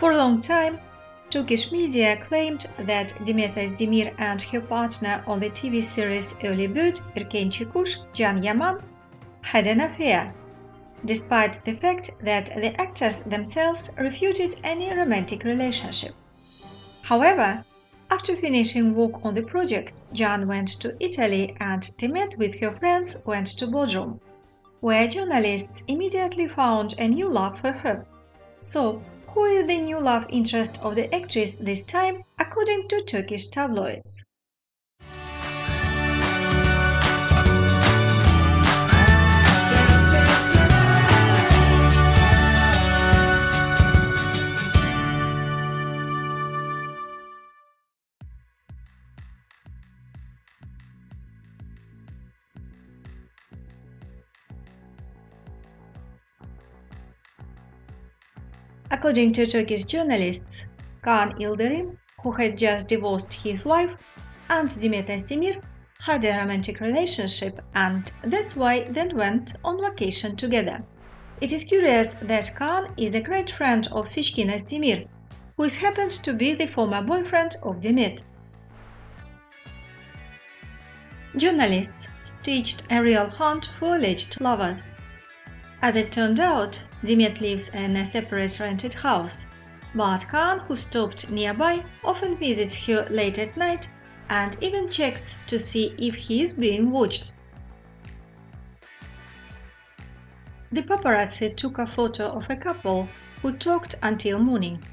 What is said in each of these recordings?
For a long time, Turkish media claimed that Demet Özdemir and her partner on the TV series Early Bird, Erkenci Kuş, Can Yaman, had an affair, despite the fact that the actors themselves refuted any romantic relationship. However, after finishing work on the project, Can went to Italy and Demet with her friends went to Bodrum, where journalists immediately found a new love for her. So, who is the new love interest of the actress this time, according to Turkish tabloids? According to Turkish journalists, Kaan Yildirim, who had just divorced his wife, and Demet Özdemir had a romantic relationship and that's why they went on vacation together. It is curious that Kaan is a great friend of Seçkin Özdemir, who is happened to be the former boyfriend of Demet. Journalists staged a real hunt for alleged lovers. As it turned out, Demet lives in a separate rented house, but Kaan, who stopped nearby, often visits her late at night and even checks to see if he is being watched. The paparazzi took a photo of a couple who talked until morning.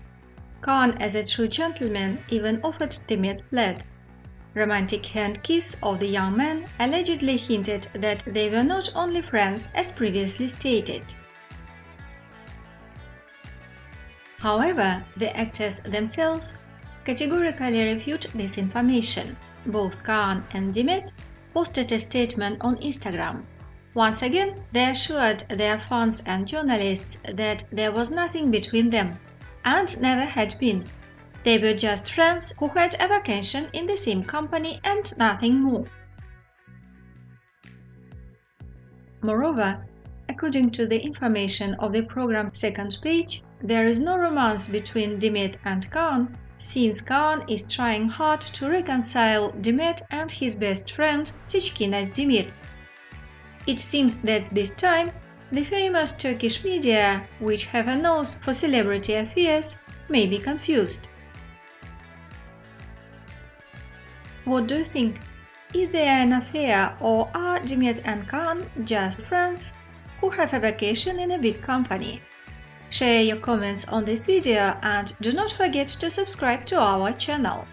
Kaan, as a true gentleman, even offered Demet lead romantic hand kiss of the young man allegedly hinted that they were not only friends as previously stated. However, the actors themselves categorically refute this information. Both Kaan and Demet posted a statement on Instagram. Once again, they assured their fans and journalists that there was nothing between them, and never had been, they were just friends who had a vacation in the same company and nothing more. Moreover, according to the information of the program's second page, there is no romance between Demet and Kaan, since Kaan is trying hard to reconcile Demet and his best friend Seçkin Özdemir. It seems that this time, the famous Turkish media, which have a nose for celebrity affairs, may be confused. What do you think? Is there an affair or are Demet and Kaan just friends who have a vacation in a big company? Share your comments on this video and do not forget to subscribe to our channel.